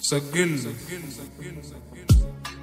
Sagin. sagil, sagil, sagil.